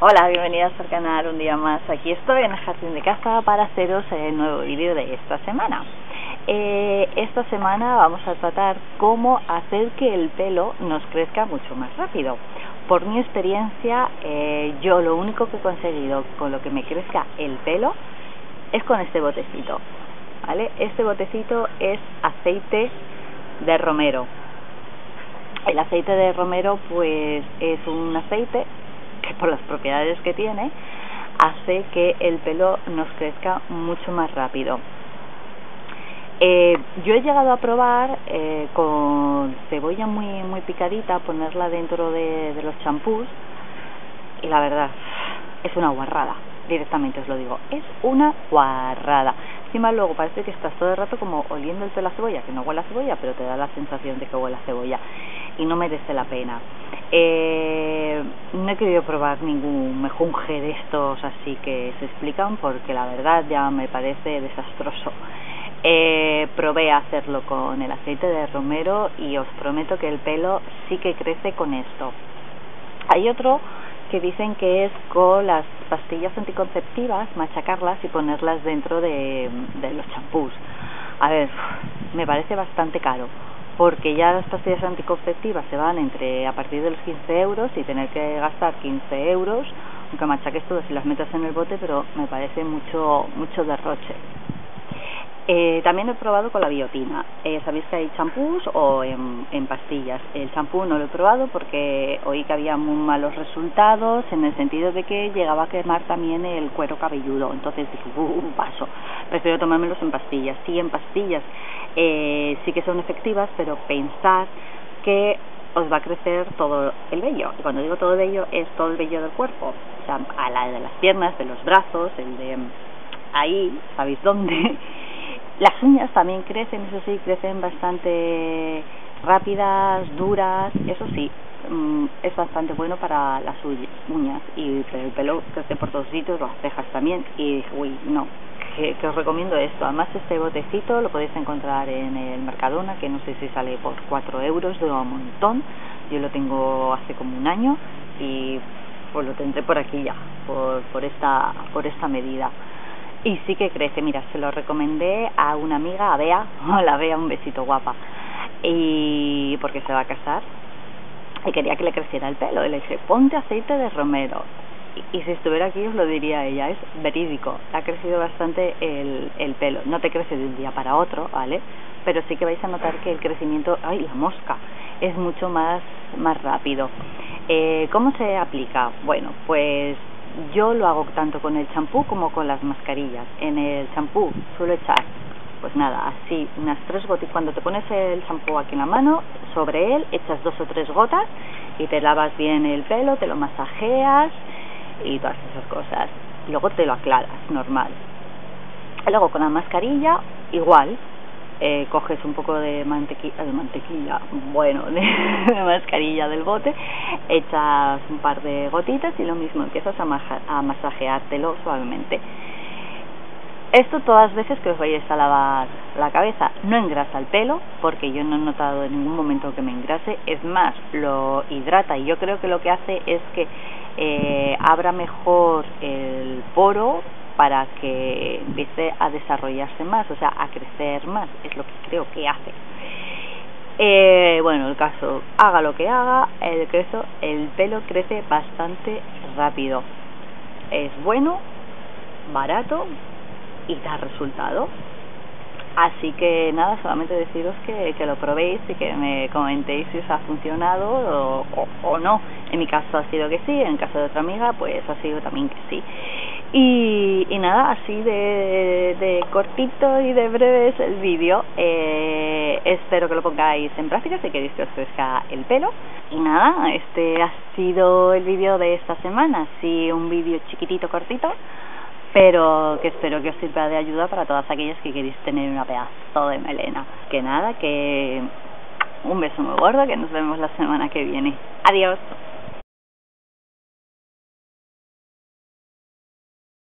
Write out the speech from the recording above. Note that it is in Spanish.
Hola, bienvenidas al canal un día más. Aquí estoy en el jardín de casa para haceros el nuevo vídeo de esta semana. Eh, esta semana vamos a tratar cómo hacer que el pelo nos crezca mucho más rápido. Por mi experiencia, eh, yo lo único que he conseguido con lo que me crezca el pelo es con este botecito. ¿Vale? Este botecito es aceite de romero. El aceite de romero pues es un aceite que por las propiedades que tiene hace que el pelo nos crezca mucho más rápido. Eh, yo he llegado a probar eh, con cebolla muy muy picadita ponerla dentro de, de los champús y la verdad es una guarrada directamente os lo digo es una guarrada encima luego parece que estás todo el rato como oliendo el pelo a cebolla que no huele a cebolla pero te da la sensación de que huele a cebolla y no merece la pena eh, no he querido probar ningún mejunje de estos así que se explican porque la verdad ya me parece desastroso. Eh, probé a hacerlo con el aceite de romero y os prometo que el pelo sí que crece con esto. Hay otro que dicen que es con las pastillas anticonceptivas, machacarlas y ponerlas dentro de, de los champús. A ver, me parece bastante caro porque ya las pastillas anticonceptivas se van entre a partir de los 15 euros y tener que gastar 15 euros, aunque machaques todo si las metas en el bote, pero me parece mucho mucho derroche. Eh, también he probado con la biotina. Eh, Sabéis que hay champús o en, pastillas. El champú no lo he probado porque oí que había muy malos resultados en el sentido de que llegaba a quemar también el cuero cabelludo. Entonces dije, uh, un paso. Prefiero tomármelos en pastillas. Sí, en pastillas eh, sí que son efectivas, pero pensar que os va a crecer todo el vello. Y cuando digo todo el vello, es todo el vello del cuerpo. O sea, a la de las piernas, de los brazos, el de ahí, ¿sabéis dónde? Las uñas también crecen, eso sí, crecen bastante rápidas, duras, eso sí, mm, es bastante bueno para las uñas y el pelo crece por todos sitios, las cejas también y uy, no, que, os recomiendo esto. Además, este botecito lo podéis encontrar en el Mercadona, que no sé si sale por 4 euros de un montón. Yo lo tengo hace como un año y pues lo tendré por aquí ya, por, por, esta, por esta medida. Y sí que crece, mira, se lo recomendé a una amiga, a Bea, hola Bea, un besito guapa, y porque se va a casar. Y quería que le creciera el pelo, y le dije, ponte aceite de romero, y si estuviera aquí os lo diría ella, es verídico, ha crecido bastante el, el pelo, no te crece de un día para otro, ¿vale? Pero sí que vais a notar que el crecimiento, ay, la mosca, es mucho más, más rápido. Eh, ¿Cómo se aplica? Bueno, pues yo lo hago tanto con el champú como con las mascarillas. En el champú suelo echar, pues nada, así unas tres gotas. Cuando te pones el champú aquí en la mano, sobre él echas dos o tres gotas y te lavas bien el pelo, te lo masajeas y todas esas cosas. Luego te lo aclaras, normal. Luego con la mascarilla, igual, eh, coges un poco de mantequilla, de mantequilla, bueno, de, mascarilla del bote, echas un par de gotitas y lo mismo, empiezas a, a masajeártelo suavemente. Esto todas las veces que os vayáis a lavar la cabeza no engrasa el pelo, porque yo no he notado en ningún momento que me engrase, es más, lo hidrata y yo creo que lo que hace es que eh, abra mejor el poro para que empiece a desarrollarse más, o sea, a crecer más, es lo que creo que hace. Eh, bueno, el caso, haga lo que haga, el, creso, el pelo crece bastante rápido. Es bueno, barato y da resultado. Así que nada, solamente deciros que, que lo probéis y que me comentéis si os ha funcionado o, o, no. En mi caso ha sido que sí, en el caso de otra amiga pues ha sido también que sí. Y, y nada, así de, de cortito y de breve es el vídeo. Eh, espero que lo pongáis en práctica si queréis que os crezca el pelo. Y nada, este ha sido el vídeo de esta semana. Así un vídeo chiquitito, cortito pero que espero que os sirva de ayuda para todas aquellas que queréis tener una pedazo de melena. Que nada, que un beso muy gordo, que nos vemos la semana que viene. Adiós.